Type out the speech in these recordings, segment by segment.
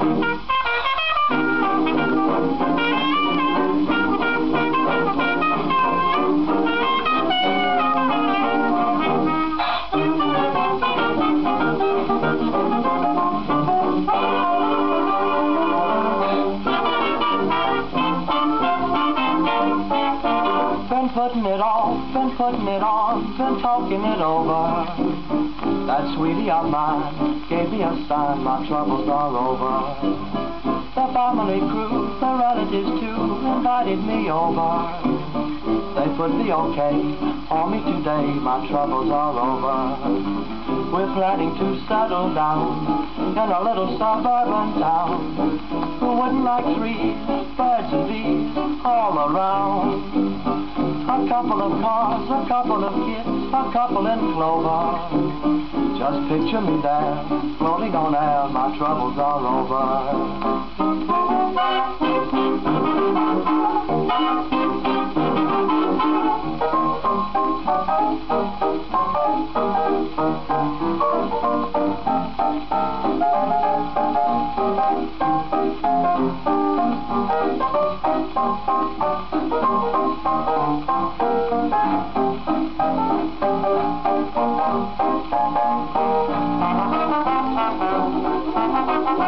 Thank you. Been putting it off, been putting it on, been talking it over. That sweetie of mine gave me a sign my troubles are over. The family crew, the relatives too, invited me over. They put the okay on me today, my troubles are over. We're planning to settle down in a little suburban town. Who wouldn't like trees, birds and bees all around? Couple of cars, a couple of kids, a couple in clover. Just picture me there, floating on air, my troubles are over. Thank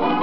you.